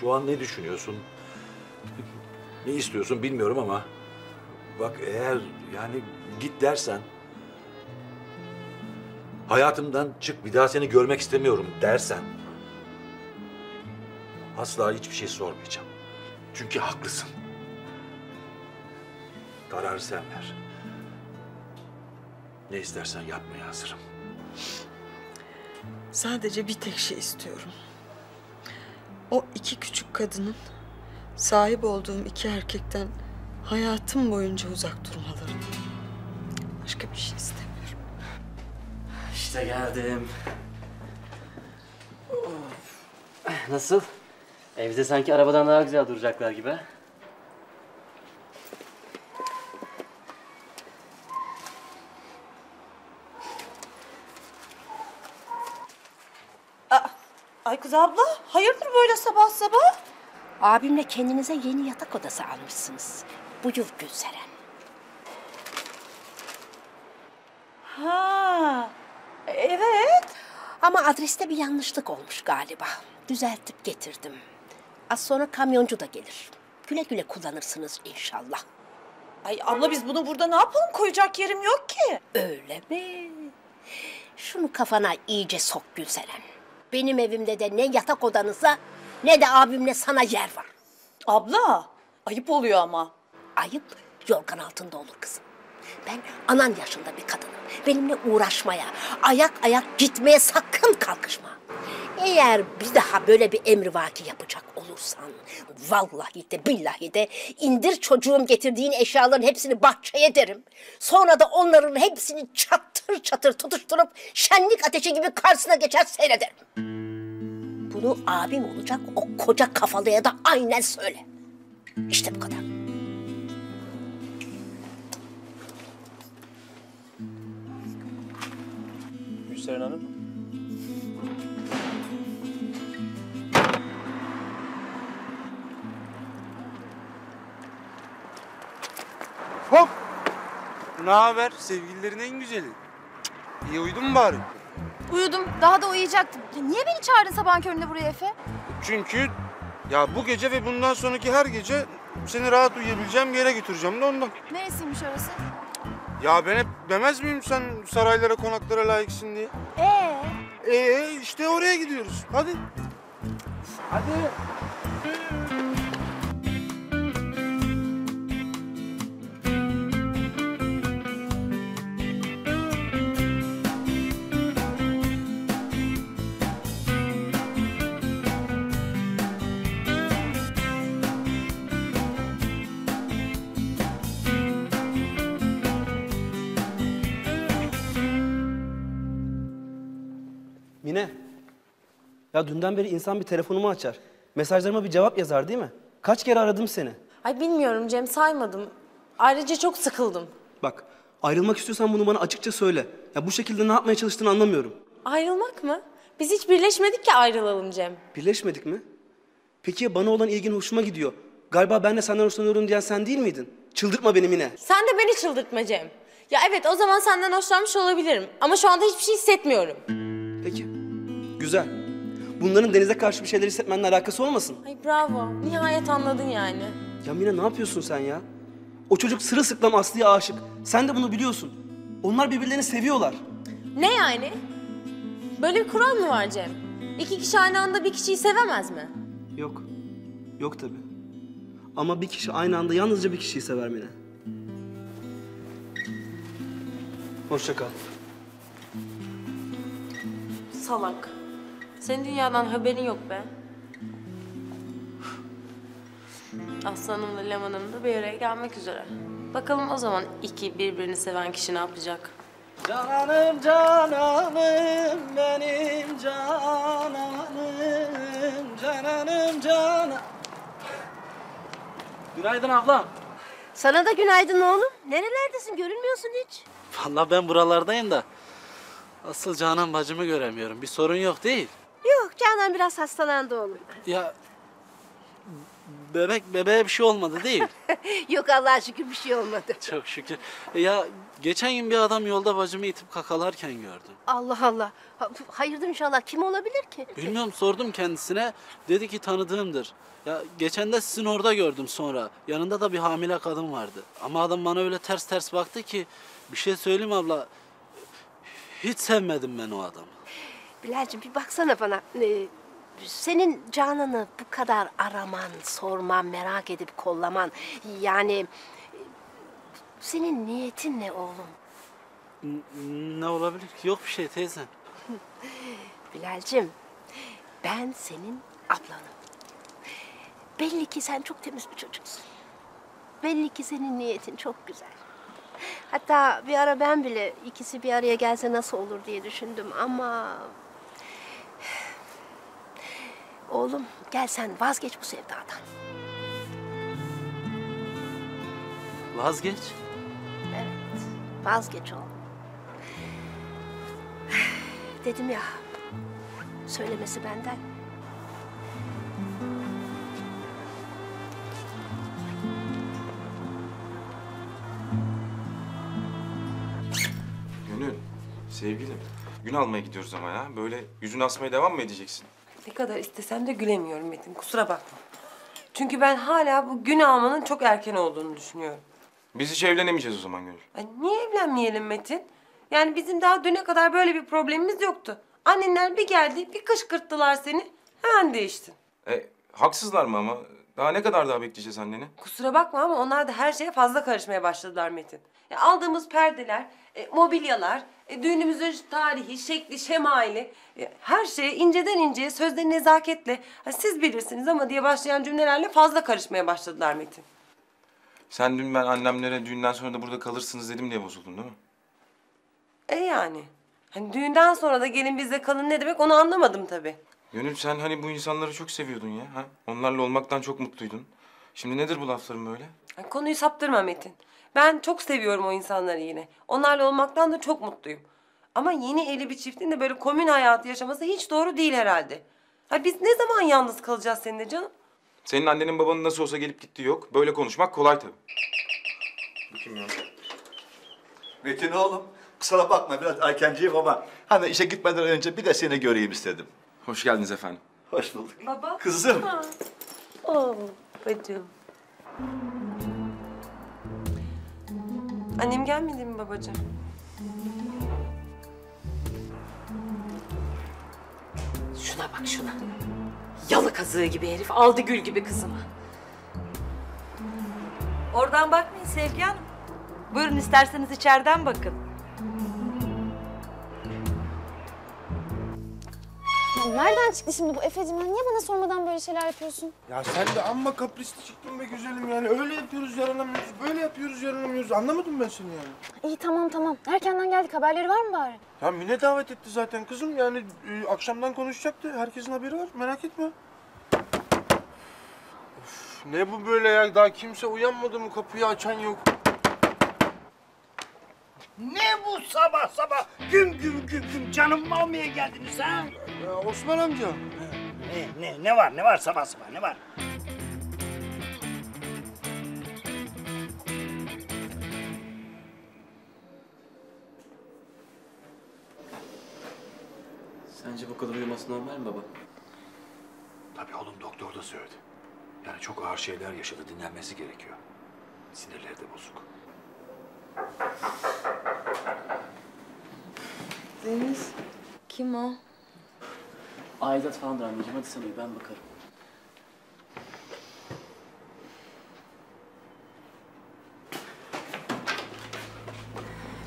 Şu an ne düşünüyorsun? Ne istiyorsun bilmiyorum ama bak eğer yani git dersen hayatımdan çık bir daha seni görmek istemiyorum dersen asla hiçbir şey sormayacağım. Çünkü haklısın. Kararı sen ver. Ne istersen yapmaya hazırım. Sadece bir tek şey istiyorum. O iki küçük kadının sahip olduğum iki erkekten hayatım boyunca uzak durmalarını. Başka bir şey istemiyorum. İşte geldim. Of. Nasıl? Evde sanki arabadan daha güzel duracaklar gibi. ha? Ay kız abla, hayırdır böyle sabah sabah? Abimle kendinize yeni yatak odası almışsınız. Buyur Gülseren. Ha, evet. Ama adreste bir yanlışlık olmuş galiba. Düzeltip getirdim. Az sonra kamyoncu da gelir. Güle güle kullanırsınız inşallah. Ay abla biz bunu burada ne yapalım? Koyacak yerim yok ki. Öyle mi? Şunu kafana iyice sok Gülseren. Benim evimde de ne yatak odanıza ne de abimle sana yer var. Abla, ayıp oluyor ama. Ayıp yorgan altında olur kızım. Ben anan yaşında bir kadınım. Benimle uğraşmaya, ayak ayak gitmeye sakın kalkışma. Eğer bir daha böyle bir emrivaki yapacak olursan, vallahi de billahi de indir çocuğum getirdiğin eşyaların hepsini bahçeye derim. Sonra da onların hepsini çatır çatır tutuşturup şenlik ateşi gibi karşısına geçer seyrederim. Bunu abim olacak o koca kafalıya da aynen söyle. İşte bu kadar. Gülseren Hanım. Hop! Ne haber? Sevgililerin en güzeli. Cık, İyi uyudun mu bari? Uyudum. Daha da uyuyacaktım. Ya niye beni çağırdın sabahın köründe buraya Efe? Çünkü ya bu gece ve bundan sonraki her gece seni rahat uyuyabileceğim bir yere götüreceğim de ondan. Neresiymiş orası? Ya ben hep demez miyim sen saraylara konaklara layıksın diye? Ee, Ee işte oraya gidiyoruz. Hadi. Hadi. Ya dünden beri insan bir telefonumu açar. Mesajlarıma bir cevap yazar değil mi? Kaç kere aradım seni. Ay bilmiyorum Cem saymadım. Ayrıca çok sıkıldım. Bak ayrılmak istiyorsan bunu bana açıkça söyle. Ya bu şekilde ne yapmaya çalıştığını anlamıyorum. Ayrılmak mı? Biz hiç birleşmedik ki ayrılalım Cem. Birleşmedik mi? Peki ya bana olan ilgin hoşuma gidiyor. Galiba ben de senden hoşlanıyorum diyen sen değil miydin? Çıldırtma beni Mine. Sen de beni çıldırtma Cem. Ya evet o zaman senden hoşlanmış olabilirim. Ama şu anda hiçbir şey hissetmiyorum. Peki. Güzel. Bunların denize karşı bir şeyler hissetmenle alakası olmasın? Ay bravo. Nihayet anladın yani. Ya Mine ne yapıyorsun sen ya? O çocuk sırılsıklam Aslı'ya aşık. Sen de bunu biliyorsun. Onlar birbirlerini seviyorlar. Ne yani? Böyle bir kural mı var Cem? İki kişi aynı anda bir kişiyi sevemez mi? Yok. Yok tabii. Ama bir kişi aynı anda yalnızca bir kişiyi sever Mine. Hoşça kal. Salak. Senin dünyadan haberin yok be. Aslanımla Leman'ım da bir araya gelmek üzere. Bakalım o zaman iki birbirini seven kişi ne yapacak? Cananım cananım benim cananım cananım canan. Günaydın ablam. Sana da günaydın oğlum. Nerelerdesin? Görünmüyorsun hiç. Vallahi ben buralardayım da asıl Canan bacımı göremiyorum. Bir sorun yok değil. Yok Canan biraz hastalandı oğlum. Ya bebek bebeğe bir şey olmadı değil. Yok Allah'a şükür bir şey olmadı. Çok şükür. Ya geçen gün bir adam yolda bacımı itip kakalarken gördüm. Allah Allah. Ha- Hayırdır inşallah. Kim olabilir ki? Bilmiyorum sordum kendisine. Dedi ki tanıdığımdır. Ya geçen de sizin orada gördüm sonra. Yanında da bir hamile kadın vardı. Ama adam bana öyle ters ters baktı ki bir şey söyleyeyim abla. Hiç sevmedim ben o adamı. Bilal'cim bir baksana bana. Ee, senin canını bu kadar araman, sorman, merak edip kollaman. Yani senin niyetin ne oğlum? N- Ne olabilir ki? Yok bir şey teyze. Bilal'cim ben senin ablanım. Belli ki sen çok temiz bir çocuksun. Belli ki senin niyetin çok güzel. Hatta bir ara ben bile ikisi bir araya gelse nasıl olur diye düşündüm ama... Oğlum gel sen vazgeç bu sevdadan. Vazgeç. Evet, vazgeç oğlum. Dedim ya, söylemesi benden. Gönül, sevgilim. Gün almaya gidiyoruz ama ya. Böyle yüzünü asmaya devam mı edeceksin? Ne kadar istesem de gülemiyorum Metin. Kusura bakma. Çünkü ben hala bu gün almanın çok erken olduğunu düşünüyorum. Biz hiç evlenemeyeceğiz o zaman Gönül. Ay niye evlenmeyelim Metin? Yani bizim daha düne kadar böyle bir problemimiz yoktu. Annenler bir geldi, bir kışkırttılar seni. Hemen değiştin. E, haksızlar mı ama? Daha ne kadar daha bekleyeceğiz anneni? Kusura bakma ama onlar da her şeye fazla karışmaya başladılar Metin. Ya aldığımız perdeler, e, mobilyalar, e, düğünümüzün tarihi, şekli, şemaili... e, her şeye inceden inceye, sözde nezaketle... "Ha, siz bilirsiniz ama diye başlayan cümlelerle fazla karışmaya başladılar Metin. Sen dün ben annemlere düğünden sonra da burada kalırsınız dedim diye bozuldun değil mi? E yani. Hani düğünden sonra da gelin bizde kalın ne demek onu anlamadım tabii. Gönül sen hani bu insanları çok seviyordun ya. Ha? Onlarla olmaktan çok mutluydun. Şimdi nedir bu lafların böyle? Konuyu saptırma Metin. Ben çok seviyorum o insanları yine. Onlarla olmaktan da çok mutluyum. Ama yeni evli bir çiftin de böyle komün hayatı yaşaması hiç doğru değil herhalde. Ha biz ne zaman yalnız kalacağız seninle canım? Senin annenin babanın nasıl olsa gelip gittiği yok. Böyle konuşmak kolay tabii. Bu kim ya? Metin oğlum, kusura bakma biraz erkenciyim ama hani işe gitmeden önce bir de seni göreyim istedim. Hoş geldiniz efendim. Hoş bulduk. Baba. Kızım. Oo, bacım. Annem gelmedi mi babacığım? Şuna bak şuna. Yalı kazığı gibi herif aldı gül gibi kızımı. Oradan bakmayın Sevgi Hanım. Buyurun isterseniz içeriden bakın. Ya nereden çıktı şimdi bu Efe'cim? Ya niye bana sormadan böyle şeyler yapıyorsun? Ya sen de amma kaprisli çıktın be güzelim yani. Öyle yapıyoruz yaranamıyoruz, böyle yapıyoruz yaranamıyoruz. Anlamadım ben seni yani. İyi tamam tamam. Erkenden geldik. Haberleri var mı bari? Ya Mine davet etti zaten kızım. Yani e, akşamdan konuşacaktı. Herkesin haberi var. Merak etme. Of, ne bu böyle ya? Daha kimse uyanmadı mı? Kapıyı açan yok. Ne bu sabah sabah güm güm güm güm canımı almaya geldiniz ha? Ya Osman amca. Ne, ne, ne var ne var sabah sabah ne var? Sence bu kadar uyuması normal mi baba? Tabii oğlum doktor da söyledi. Yani çok ağır şeyler yaşadı, dinlenmesi gerekiyor. Sinirleri de bozuk. Deniz, kim o? Aidat falandır anneciğim. Hadi sen uyu ben bakarım.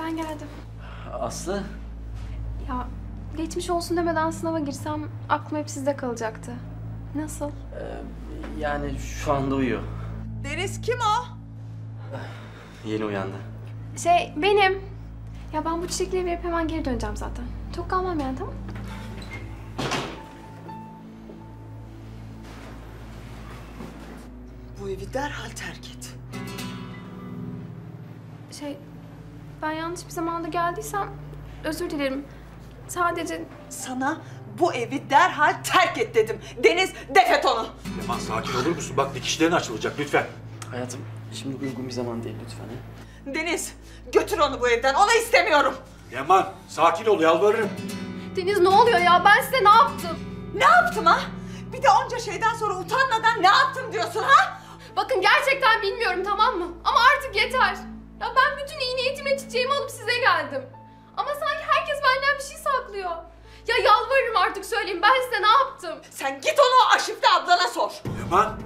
Ben geldim. Aslı. Ya geçmiş olsun demeden sınava girsem aklım hep sizde kalacaktı. Nasıl? Ee, yani şu anda uyuyor. Deniz kim o? Yeni uyandı. Şey benim. Ya ben bu çiçekleri verip hemen geri döneceğim zaten. Çok kalmam yani tamam Bu evi derhal terk et. Şey ben yanlış bir zamanda geldiysem özür dilerim. Sadece Sana bu evi derhal terk et dedim. Deniz defet onu. Yaman sakin olur musun? Bak dikişlerin açılacak lütfen. Hayatım şimdi uygun bir zaman değil lütfen. ha? Deniz götür onu bu evden. Onu istemiyorum. Yaman sakin ol yalvarırım. Deniz ne oluyor ya? Ben size ne yaptım? Ne yaptım ha? Bir de onca şeyden sonra utanmadan ne yaptım diyorsun ha? Bakın gerçekten bilmiyorum tamam mı? Ama artık yeter. Ya ben bütün iyi niyetime çiçeğimi alıp size geldim. Ama sanki herkes benden bir şey saklıyor. Ya yalvarırım artık söyleyin ben size ne yaptım? Sen git onu Aşifte ablana sor. Yaman.